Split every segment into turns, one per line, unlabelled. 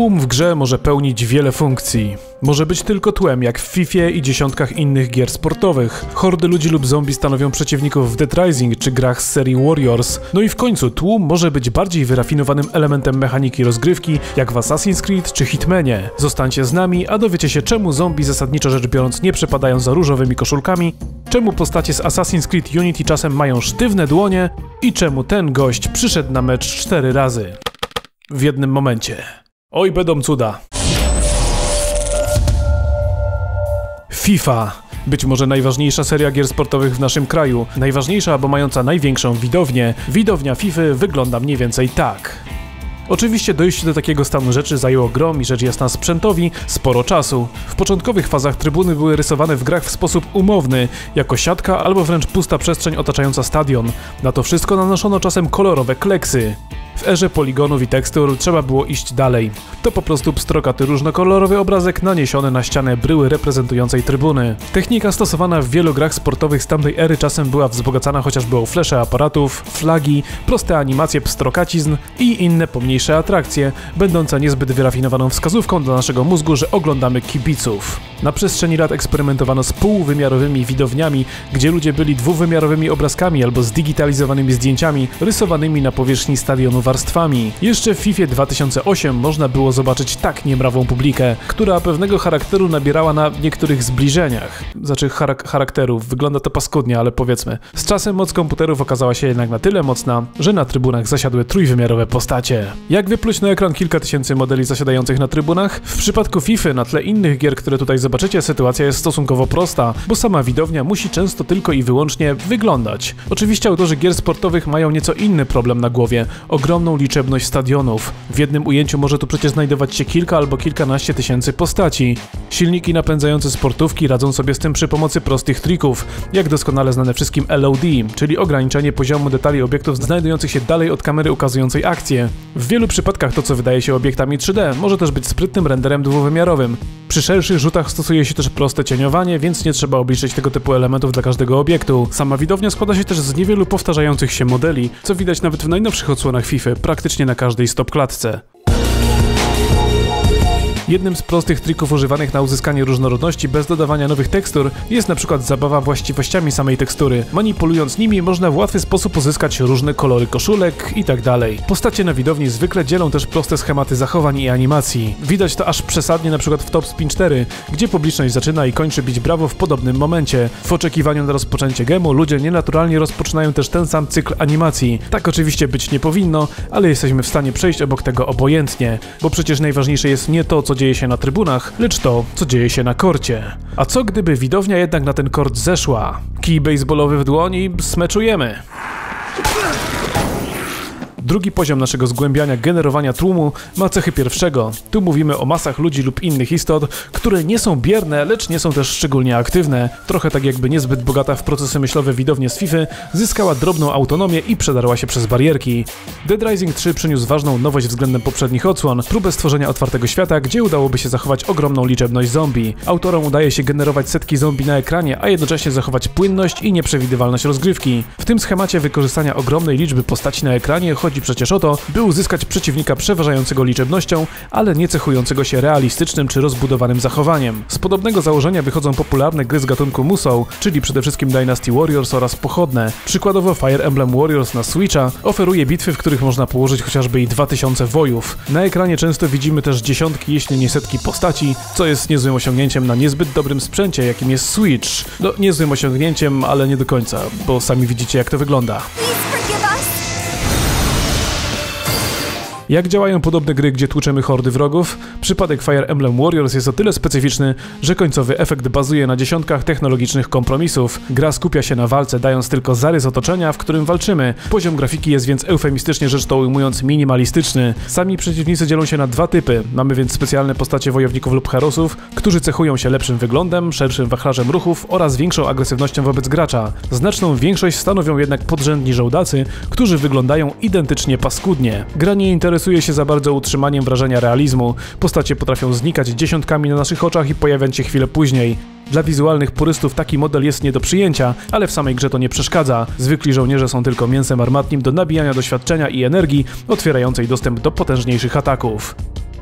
Tłum w grze może pełnić wiele funkcji. Może być tylko tłem, jak w FIFA i dziesiątkach innych gier sportowych. Hordy ludzi lub zombie stanowią przeciwników w Dead Rising czy grach z serii Warriors. No i w końcu tłum może być bardziej wyrafinowanym elementem mechaniki rozgrywki, jak w Assassin's Creed czy Hitmanie. Zostańcie z nami, a dowiecie się czemu zombie zasadniczo rzecz biorąc nie przepadają za różowymi koszulkami, czemu postacie z Assassin's Creed Unity czasem mają sztywne dłonie i czemu ten gość przyszedł na mecz cztery razy. W jednym momencie. Oj, będą cuda. FIFA. Być może najważniejsza seria gier sportowych w naszym kraju. Najważniejsza, bo mająca największą widownię. Widownia FIFA wygląda mniej więcej tak. Oczywiście dojście do takiego stanu rzeczy zajęło grom i rzecz jasna sprzętowi sporo czasu. W początkowych fazach trybuny były rysowane w grach w sposób umowny, jako siatka albo wręcz pusta przestrzeń otaczająca stadion. Na to wszystko nanoszono czasem kolorowe kleksy. W erze poligonów i tekstur trzeba było iść dalej. To po prostu pstrokaty różnokolorowy obrazek naniesiony na ścianę bryły reprezentującej trybuny. Technika stosowana w wielu grach sportowych z tamtej ery czasem była wzbogacana chociażby o flesze aparatów, flagi, proste animacje pstrokacizn i inne pomniejsze atrakcje, będące niezbyt wyrafinowaną wskazówką dla naszego mózgu, że oglądamy kibiców. Na przestrzeni lat eksperymentowano z półwymiarowymi widowniami, gdzie ludzie byli dwuwymiarowymi obrazkami albo zdigitalizowanymi zdjęciami rysowanymi na powierzchni stadionu warstwami. Jeszcze w FIFA 2008 można było zobaczyć tak niemrawą publikę, która pewnego charakteru nabierała na niektórych zbliżeniach. Znaczy charak charakterów, wygląda to paskudnie, ale powiedzmy. Z czasem moc komputerów okazała się jednak na tyle mocna, że na trybunach zasiadły trójwymiarowe postacie. Jak wypluć na ekran kilka tysięcy modeli zasiadających na trybunach? W przypadku FIFA na tle innych gier, które tutaj zobaczycie, sytuacja jest stosunkowo prosta, bo sama widownia musi często tylko i wyłącznie wyglądać. Oczywiście autorzy gier sportowych mają nieco inny problem na głowie ogromną liczebność stadionów. W jednym ujęciu może tu przecież znajdować się kilka albo kilkanaście tysięcy postaci. Silniki napędzające sportówki radzą sobie z tym przy pomocy prostych trików, jak doskonale znane wszystkim LOD, czyli ograniczenie poziomu detali obiektów znajdujących się dalej od kamery ukazującej akcję. W wielu przypadkach to, co wydaje się obiektami 3D, może też być sprytnym renderem dwuwymiarowym. Przy szerszych rzutach stosuje się też proste cieniowanie, więc nie trzeba obliczyć tego typu elementów dla każdego obiektu. Sama widownia składa się też z niewielu powtarzających się modeli, co widać nawet w najnowszych odsłonach FIFA, praktycznie na każdej stopklatce. Jednym z prostych trików używanych na uzyskanie różnorodności bez dodawania nowych tekstur jest na przykład zabawa właściwościami samej tekstury. Manipulując nimi można w łatwy sposób uzyskać różne kolory koszulek i tak. Postacie na widowni zwykle dzielą też proste schematy zachowań i animacji. Widać to aż przesadnie na przykład w Top Spin 4, gdzie publiczność zaczyna i kończy bić brawo w podobnym momencie. W oczekiwaniu na rozpoczęcie gemu ludzie nienaturalnie rozpoczynają też ten sam cykl animacji. Tak oczywiście być nie powinno, ale jesteśmy w stanie przejść obok tego obojętnie, bo przecież najważniejsze jest nie to, co dzieje się na trybunach, lecz to, co dzieje się na korcie. A co gdyby widownia jednak na ten kort zeszła? Kij baseballowy w dłoni, smeczujemy. Drugi poziom naszego zgłębiania generowania tłumu ma cechy pierwszego. Tu mówimy o masach ludzi lub innych istot, które nie są bierne, lecz nie są też szczególnie aktywne. Trochę tak jakby niezbyt bogata w procesy myślowe widownie z FIFA zyskała drobną autonomię i przedarła się przez barierki. Dead Rising 3 przyniósł ważną nowość względem poprzednich odsłon, próbę stworzenia otwartego świata, gdzie udałoby się zachować ogromną liczebność zombie. Autorom udaje się generować setki zombie na ekranie, a jednocześnie zachować płynność i nieprzewidywalność rozgrywki. W tym schemacie wykorzystania ogromnej liczby postaci na ekranie chodzi Chodzi przecież o to, by uzyskać przeciwnika przeważającego liczebnością, ale nie cechującego się realistycznym czy rozbudowanym zachowaniem. Z podobnego założenia wychodzą popularne gry z gatunku Musou, czyli przede wszystkim Dynasty Warriors oraz pochodne. Przykładowo Fire Emblem Warriors na Switcha oferuje bitwy, w których można położyć chociażby i 2000 wojów. Na ekranie często widzimy też dziesiątki, jeśli nie setki postaci, co jest niezłym osiągnięciem na niezbyt dobrym sprzęcie, jakim jest Switch. No, niezłym osiągnięciem, ale nie do końca, bo sami widzicie jak to wygląda. Jak działają podobne gry, gdzie tłuczemy hordy wrogów? Przypadek Fire Emblem Warriors jest o tyle specyficzny, że końcowy efekt bazuje na dziesiątkach technologicznych kompromisów. Gra skupia się na walce, dając tylko zarys otoczenia, w którym walczymy. Poziom grafiki jest więc eufemistycznie rzecz to ujmując minimalistyczny. Sami przeciwnicy dzielą się na dwa typy. Mamy więc specjalne postacie wojowników lub herosów, którzy cechują się lepszym wyglądem, szerszym wachlarzem ruchów oraz większą agresywnością wobec gracza. Znaczną większość stanowią jednak podrzędni żołdacy, którzy wyglądają identycznie paskudnie. Gra nie interesuje się za bardzo utrzymaniem wrażenia realizmu. Postacie potrafią znikać dziesiątkami na naszych oczach i pojawiać się chwilę później. Dla wizualnych purystów taki model jest nie do przyjęcia, ale w samej grze to nie przeszkadza. Zwykli żołnierze są tylko mięsem armatnim do nabijania doświadczenia i energii, otwierającej dostęp do potężniejszych ataków.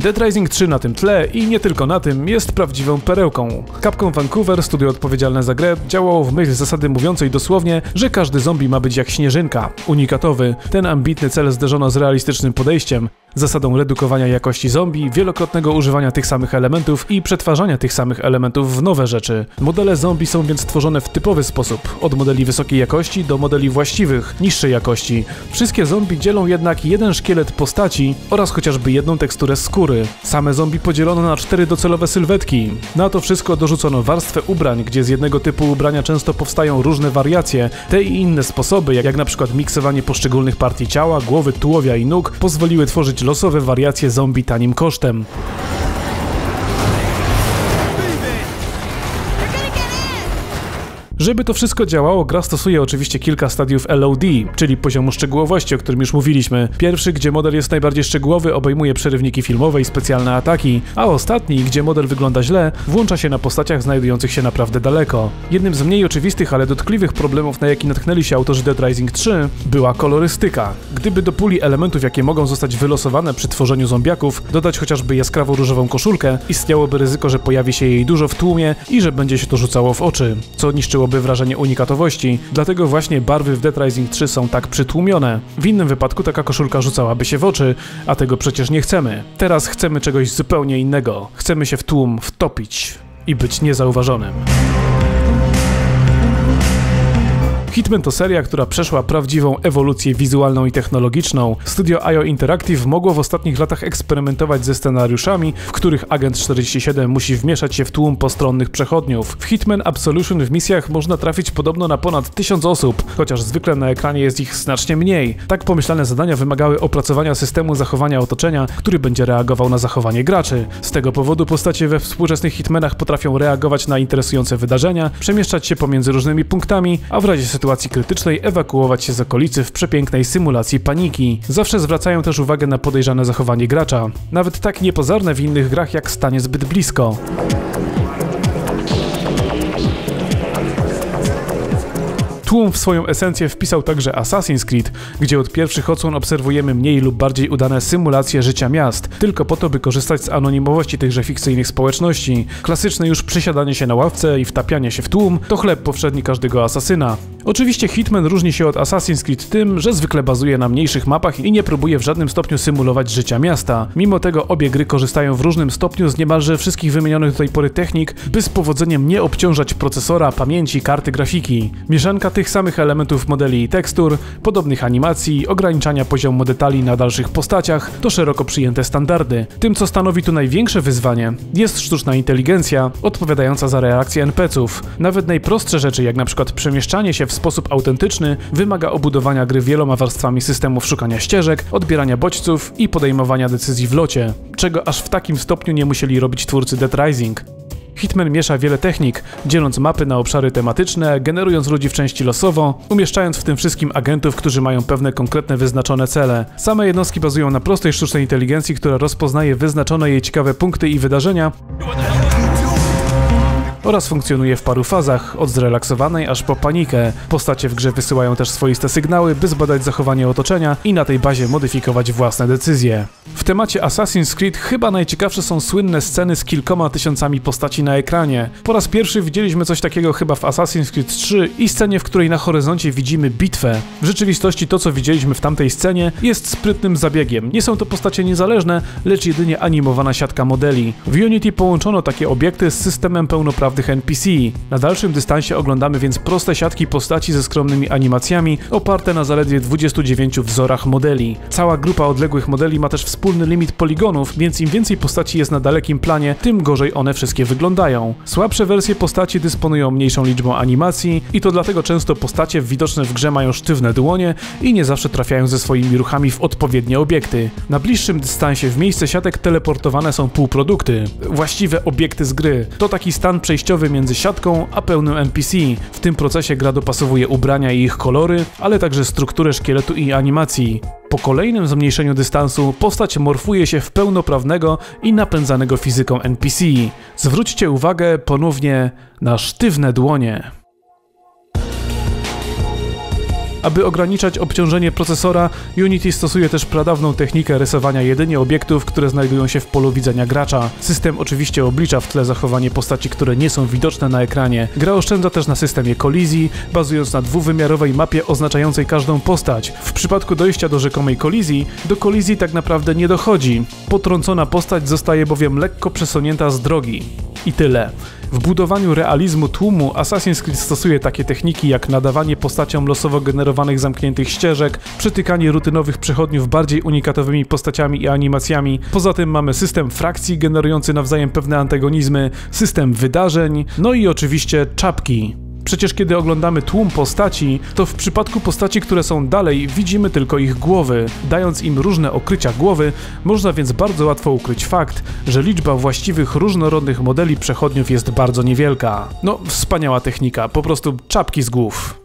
Dead Rising 3 na tym tle i nie tylko na tym jest prawdziwą perełką. Capcom Vancouver, studio odpowiedzialne za grę, działało w myśl zasady mówiącej dosłownie, że każdy zombie ma być jak śnieżynka, unikatowy. Ten ambitny cel zderzono z realistycznym podejściem, zasadą redukowania jakości zombie, wielokrotnego używania tych samych elementów i przetwarzania tych samych elementów w nowe rzeczy. Modele zombie są więc tworzone w typowy sposób, od modeli wysokiej jakości do modeli właściwych, niższej jakości. Wszystkie zombie dzielą jednak jeden szkielet postaci oraz chociażby jedną teksturę skóry. Same zombie podzielono na cztery docelowe sylwetki. Na to wszystko dorzucono warstwę ubrań, gdzie z jednego typu ubrania często powstają różne wariacje. Te i inne sposoby, jak, na przykład miksowanie poszczególnych partii ciała, głowy, tułowia i nóg, pozwoliły tworzyć losowe wariacje zombie tanim kosztem. Żeby to wszystko działało, gra stosuje oczywiście kilka stadiów LOD, czyli poziomu szczegółowości, o którym już mówiliśmy. Pierwszy, gdzie model jest najbardziej szczegółowy, obejmuje przerywniki filmowe i specjalne ataki, a ostatni, gdzie model wygląda źle, włącza się na postaciach znajdujących się naprawdę daleko. Jednym z mniej oczywistych, ale dotkliwych problemów, na jaki natknęli się autorzy Dead Rising 3, była kolorystyka. Gdyby do puli elementów, jakie mogą zostać wylosowane przy tworzeniu zombiaków, dodać chociażby jaskrawo różową koszulkę, istniałoby ryzyko, że pojawi się jej dużo w tłumie i że będzie się to rzucało w oczy, co niszczyło byłoby wrażenie unikatowości, dlatego właśnie barwy w Dead Rising 3 są tak przytłumione. W innym wypadku taka koszulka rzucałaby się w oczy, a tego przecież nie chcemy. Teraz chcemy czegoś zupełnie innego. Chcemy się w tłum wtopić i być niezauważonym. Hitman to seria, która przeszła prawdziwą ewolucję wizualną i technologiczną. Studio IO Interactive mogło w ostatnich latach eksperymentować ze scenariuszami, w których Agent 47 musi wmieszać się w tłum postronnych przechodniów. W Hitman Absolution w misjach można trafić podobno na ponad tysiąc osób, chociaż zwykle na ekranie jest ich znacznie mniej. Tak pomyślane zadania wymagały opracowania systemu zachowania otoczenia, który będzie reagował na zachowanie graczy. Z tego powodu postacie we współczesnych Hitmanach potrafią reagować na interesujące wydarzenia, przemieszczać się pomiędzy różnymi punktami, a w razie sytuacji krytycznej ewakuować się z okolicy w przepięknej symulacji paniki. Zawsze zwracają też uwagę na podejrzane zachowanie gracza, nawet tak niepozorne w innych grach jak stanie zbyt blisko. Tłum w swoją esencję wpisał także Assassin's Creed, gdzie od pierwszych odsłon obserwujemy mniej lub bardziej udane symulacje życia miast, tylko po to, by korzystać z anonimowości tychże fikcyjnych społeczności. Klasyczne już przysiadanie się na ławce i wtapianie się w tłum to chleb powszedni każdego asasyna. Oczywiście Hitman różni się od Assassin's Creed tym, że zwykle bazuje na mniejszych mapach i nie próbuje w żadnym stopniu symulować życia miasta. Mimo tego obie gry korzystają w różnym stopniu z niemalże wszystkich wymienionych do tej pory technik, by z powodzeniem nie obciążać procesora, pamięci, karty grafiki. Mieszanka tych samych elementów modeli i tekstur, podobnych animacji, ograniczania poziomu detali na dalszych postaciach to szeroko przyjęte standardy. Tym, co stanowi tu największe wyzwanie, jest sztuczna inteligencja odpowiadająca za reakcje NPC-ów. Nawet najprostsze rzeczy, jak na przykład przemieszczanie się w sposób autentyczny, wymaga obudowania gry wieloma warstwami systemów szukania ścieżek, odbierania bodźców i podejmowania decyzji w locie, czego aż w takim stopniu nie musieli robić twórcy Dead Rising. Hitman miesza wiele technik, dzieląc mapy na obszary tematyczne, generując ludzi w części losowo, umieszczając w tym wszystkim agentów, którzy mają pewne konkretne wyznaczone cele. Same jednostki bazują na prostej sztucznej inteligencji, która rozpoznaje wyznaczone jej ciekawe punkty i wydarzenia oraz funkcjonuje w paru fazach, od zrelaksowanej aż po panikę. Postacie w grze wysyłają też swoiste sygnały, by zbadać zachowanie otoczenia i na tej bazie modyfikować własne decyzje. W temacie Assassin's Creed chyba najciekawsze są słynne sceny z kilkoma tysiącami postaci na ekranie. Po raz pierwszy widzieliśmy coś takiego chyba w Assassin's Creed 3 i scenie, w której na horyzoncie widzimy bitwę. W rzeczywistości to, co widzieliśmy w tamtej scenie, jest sprytnym zabiegiem. Nie są to postacie niezależne, lecz jedynie animowana siatka modeli. W Unity połączono takie obiekty z systemem pełnoprawnym NPC. Na dalszym dystansie oglądamy więc proste siatki postaci ze skromnymi animacjami, oparte na zaledwie 29 wzorach modeli. Cała grupa odległych modeli ma też wspólny limit poligonów, więc im więcej postaci jest na dalekim planie, tym gorzej one wszystkie wyglądają. Słabsze wersje postaci dysponują mniejszą liczbą animacji i to dlatego często postacie widoczne w grze mają sztywne dłonie i nie zawsze trafiają ze swoimi ruchami w odpowiednie obiekty. Na bliższym dystansie w miejsce siatek teleportowane są półprodukty, właściwe obiekty z gry. To taki stan przejściowy przejściowy między siatką a pełnym NPC. W tym procesie gra dopasowuje ubrania i ich kolory, ale także strukturę szkieletu i animacji. Po kolejnym zmniejszeniu dystansu postać morfuje się w pełnoprawnego i napędzanego fizyką NPC. Zwróćcie uwagę ponownie na sztywne dłonie. Aby ograniczać obciążenie procesora, Unity stosuje też pradawną technikę rysowania jedynie obiektów, które znajdują się w polu widzenia gracza. System oczywiście oblicza w tle zachowanie postaci, które nie są widoczne na ekranie. Gra oszczędza też na systemie kolizji, bazując na dwuwymiarowej mapie oznaczającej każdą postać. W przypadku dojścia do rzekomej kolizji, do kolizji tak naprawdę nie dochodzi. Potrącona postać zostaje bowiem lekko przesunięta z drogi. I tyle. W budowaniu realizmu tłumu Assassin's Creed stosuje takie techniki jak nadawanie postaciom losowo generowanych zamkniętych ścieżek, przytykanie rutynowych przechodniów bardziej unikatowymi postaciami i animacjami. Poza tym mamy system frakcji generujący nawzajem pewne antagonizmy, system wydarzeń, no i oczywiście czapki. Przecież kiedy oglądamy tłum postaci, to w przypadku postaci, które są dalej, widzimy tylko ich głowy. Dając im różne okrycia głowy, można więc bardzo łatwo ukryć fakt, że liczba właściwych różnorodnych modeli przechodniów jest bardzo niewielka. No, wspaniała technika, po prostu czapki z głów.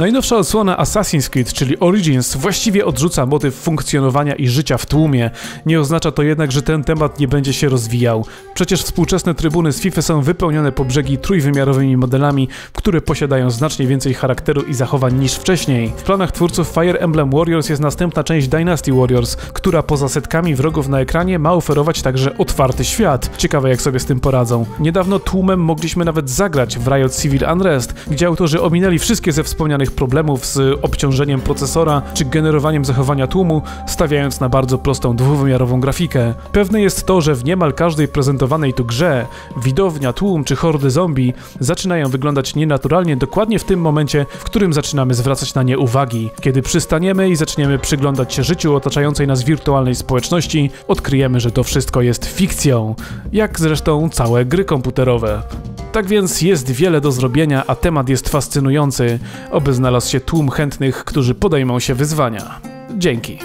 Najnowsza odsłona Assassin's Creed, czyli Origins, właściwie odrzuca motyw funkcjonowania i życia w tłumie. Nie oznacza to jednak, że ten temat nie będzie się rozwijał. Przecież współczesne trybuny z FIFA są wypełnione po brzegi trójwymiarowymi modelami, które posiadają znacznie więcej charakteru i zachowań niż wcześniej. W planach twórców Fire Emblem Warriors jest następna część Dynasty Warriors, która poza setkami wrogów na ekranie ma oferować także otwarty świat. Ciekawe jak sobie z tym poradzą. Niedawno tłumem mogliśmy nawet zagrać w Riot Civil Unrest, gdzie autorzy ominęli wszystkie ze wspomnianych problemów z obciążeniem procesora czy generowaniem zachowania tłumu, stawiając na bardzo prostą dwuwymiarową grafikę. Pewne jest to, że w niemal każdej prezentowanej tu grze widownia, tłum czy hordy zombie zaczynają wyglądać nienaturalnie dokładnie w tym momencie, w którym zaczynamy zwracać na nie uwagi. Kiedy przystaniemy i zaczniemy przyglądać się życiu otaczającej nas wirtualnej społeczności, odkryjemy, że to wszystko jest fikcją, jak zresztą całe gry komputerowe. Tak więc jest wiele do zrobienia, a temat jest fascynujący, oby znalazł się tłum chętnych, którzy podejmą się wyzwania. Dzięki.